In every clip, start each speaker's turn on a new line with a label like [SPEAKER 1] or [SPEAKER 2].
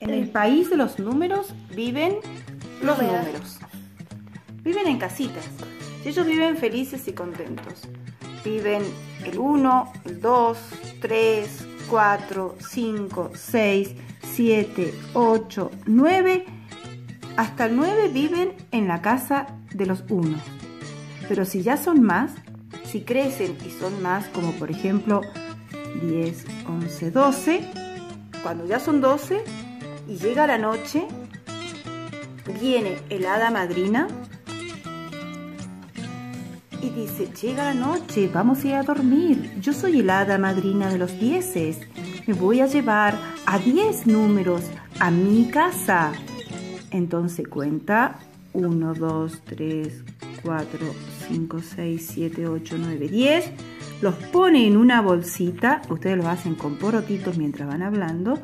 [SPEAKER 1] En el país de los números viven los números. Viven en casitas. Y ellos viven felices y contentos. Viven el 1, el 2, 3, 4, 5, 6, 7, 8, 9. Hasta el 9 viven en la casa de los 1. Pero si ya son más, si crecen y son más, como por ejemplo 10, 11, 12, cuando ya son 12, y llega la noche, viene el hada madrina y dice, llega la noche, vamos a ir a dormir. Yo soy el hada madrina de los dieces. Me voy a llevar a diez números a mi casa. Entonces cuenta 1, 2, 3, 4, 5, 6, 7, 8, 9, 10. Los pone en una bolsita. Ustedes lo hacen con porotitos mientras van hablando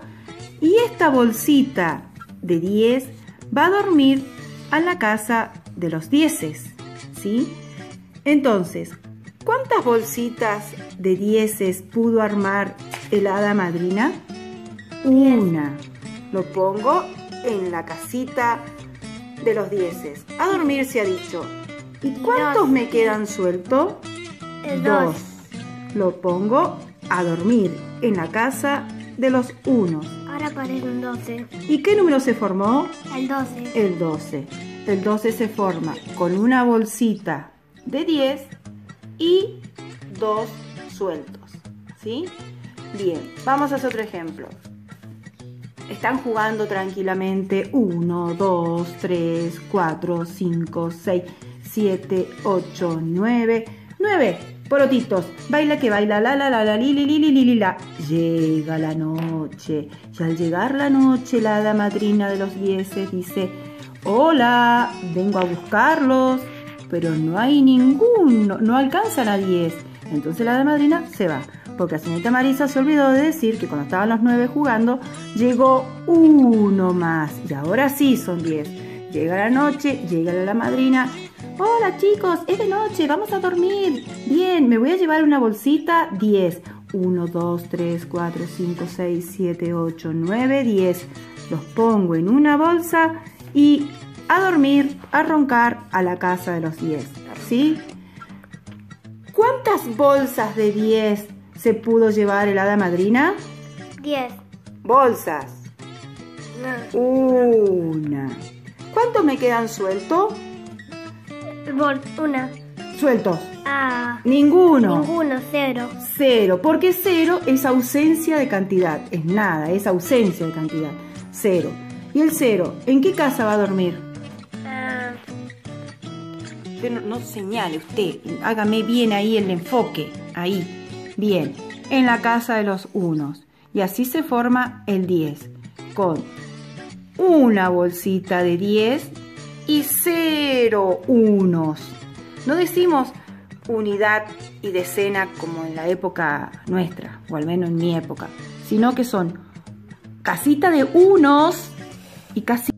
[SPEAKER 1] y esta bolsita de 10 va a dormir a la casa de los dieces, ¿sí? Entonces, ¿cuántas bolsitas de dieces pudo armar el hada madrina? Una. Lo pongo en la casita de los dieces. A dormir se ha dicho. ¿Y cuántos me quedan sueltos?
[SPEAKER 2] Dos.
[SPEAKER 1] Lo pongo a dormir en la casa de los unos.
[SPEAKER 2] Ahora aparece un 12.
[SPEAKER 1] ¿Y qué número se formó?
[SPEAKER 2] El 12.
[SPEAKER 1] El 12. El 12 se forma con una bolsita de 10 y dos sueltos. ¿Sí? Bien, vamos a hacer otro ejemplo. Están jugando tranquilamente 1, 2, 3, 4, 5, 6, 7, 8, 9, 9 porotitos. Baila que baila, la la la la li li li li li la. Llega la noche. Y al llegar la noche, la hada de los dieces dice: Hola, vengo a buscarlos, pero no hay ninguno, no alcanzan a 10. Entonces la hada madrina se va. Porque la señorita Marisa se olvidó de decir que cuando estaban los nueve jugando, llegó uno más. Y ahora sí son 10. Llega la noche, llega la madrina Hola chicos, es de noche, vamos a dormir. Bien, me voy a llevar una bolsita 10. 1, 2, 3, 4, 5, 6, 7, 8, 9, 10. Los pongo en una bolsa y a dormir, a roncar a la casa de los 10. ¿Sí? ¿Cuántas bolsas de 10 se pudo llevar el hada madrina?
[SPEAKER 2] 10.
[SPEAKER 1] Bolsas.
[SPEAKER 2] No.
[SPEAKER 1] Una. ¿Cuántos me quedan sueltos?
[SPEAKER 2] Bol- Una.
[SPEAKER 1] Sueltos.
[SPEAKER 2] Ah.
[SPEAKER 1] Ninguno.
[SPEAKER 2] Ninguno, cero.
[SPEAKER 1] Cero, porque cero es ausencia de cantidad, es nada, es ausencia de cantidad. Cero. ¿Y el cero? ¿En qué casa va a dormir?
[SPEAKER 2] Ah,
[SPEAKER 1] no señale usted, hágame bien ahí el enfoque, ahí. Bien, en la casa de los unos. Y así se forma el 10, con una bolsita de 10 y cero unos. No decimos unidad y decena como en la época nuestra, o al menos en mi época, sino que son casita de unos y casi